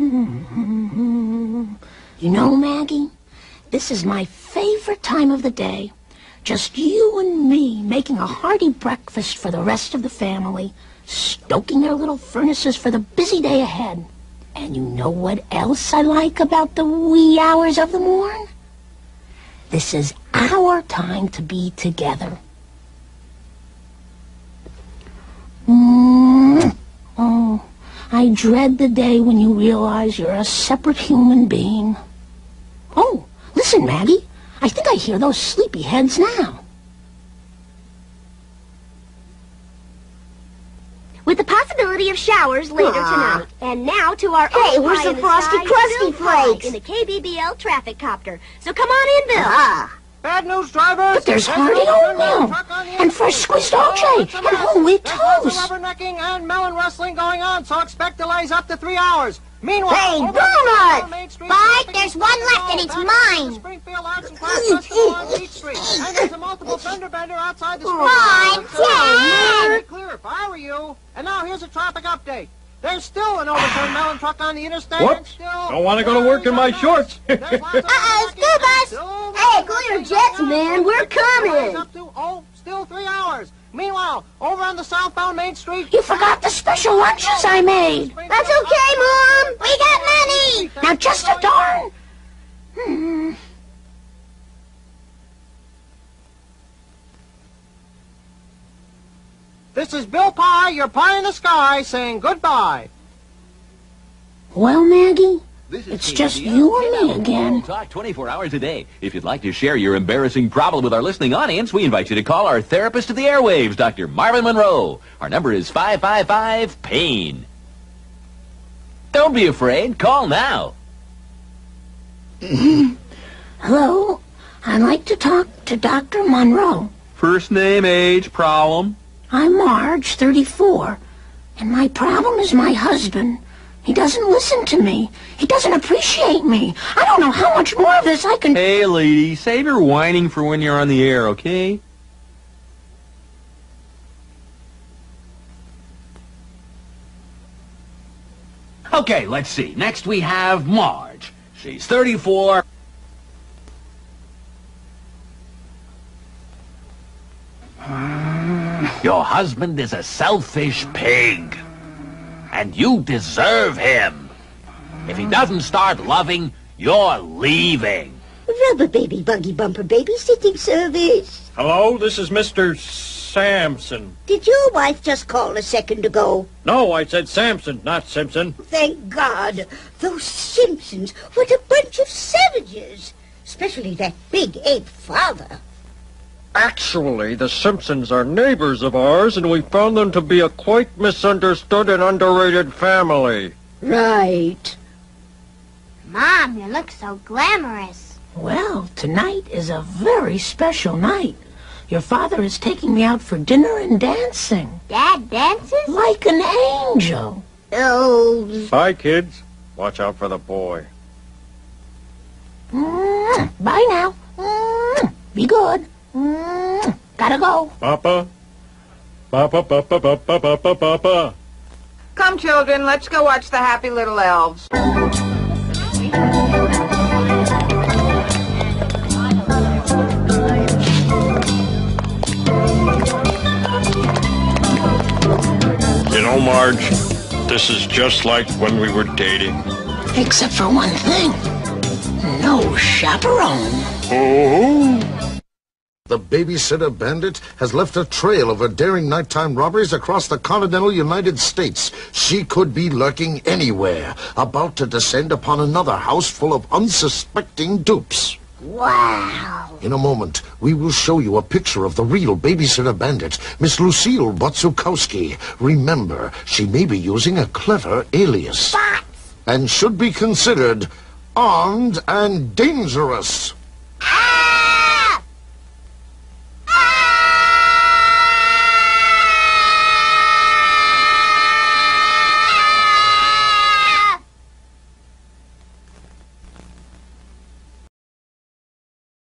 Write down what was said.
You know, Maggie, this is my favorite time of the day. Just you and me making a hearty breakfast for the rest of the family, stoking their little furnaces for the busy day ahead. And you know what else I like about the wee hours of the morn? This is our time to be together. Mm. I dread the day when you realize you're a separate human being. Oh, listen, Maggie. I think I hear those sleepy heads now. With the possibility of showers later Aw. tonight. And now to our Hey, own where's pie the in Frosty sky, Krusty Flakes? In the KBBL traffic copter. So come on in, Bill. Ah, Bad news, drivers! But there's There's hearty no oatmeal, truck on the and fresh squeezed Oh, OJ, and whole wheat There's toast. rubbernecking and melon wrestling going on, so expect delays up to three hours. Meanwhile, Hey, over Donut! on Main Street, Bart, there's one left and it's back up to mine. Springfield Arts and Crafts Festival on Beach Street. And there's a multiple fender bender outside the Aw, Springfield Dad! Clear if I were you. And now here's a traffic update. There's still an overturned melon truck on the interstate. Whoops. Still Don't wanna go to work in my shorts. There's lots of Uh-oh, school bus. Hey, clear your rubbernecking jets, going on. Man. We're coming. Up to, oh, still three hours. Meanwhile, over on the southbound Main Street. You forgot the special lunches I made. that's okay, Mom. We got money. Now, just a darn. Hmm. This is Bill Pie, your pie in the sky, saying goodbye. Well, Maggie, It's just you and me again. we'll Talk 24 hours a day. If you'd like to share your embarrassing problem with our listening audience, we invite you to call our therapist of the airwaves, Dr. Marvin Monroe. Our number is 555-PAIN. Don't be afraid. Call now. hello. I'd like to talk to Dr. Monroe. First name, age, problem. I'm Marge, 34, and my problem is my husband. He doesn't listen to me. He doesn't appreciate me. I don't know how much more of this I can... Hey, lady, save your whining for when you're on the air, okay? Okay, let's see. Next we have Marge. She's 34. Your husband is a selfish pig. And you deserve him. If he doesn't start loving, you're leaving. Rubber baby buggy bumper babysitting service. Hello, this is Mr. Sampson. Did your wife just call a second ago? No, I said Sampson, not Simpson. Thank God. Those Simpsons, what a bunch of savages. Especially that big ape father. Actually, the Simpsons are neighbors of ours, and we found them to be a quite misunderstood and underrated family. Right. Mom, you look so glamorous. Well, tonight is a very special night. Your father is taking me out for dinner and dancing. Dad dances? Like an angel. Oh, Bye, kids. Watch out for the boy. Mm, Bye now. Mm, Be good. Mm, Gotta go. Papa? Papa, papa, papa, papa, papa. Come, children, let's go watch the happy little elves. You know, Marge, this is just like when we were dating. Except for one thing. No chaperone. Oh? The babysitter bandit has left a trail of her daring nighttime robberies across the continental United States. She could be lurking anywhere, about to descend upon another house full of unsuspecting dupes. wow. In a moment, we will show you a picture of the real babysitter bandit, Miss Lucille Botzcowski. Remember, she may be using a clever alias. And should be considered armed and dangerous.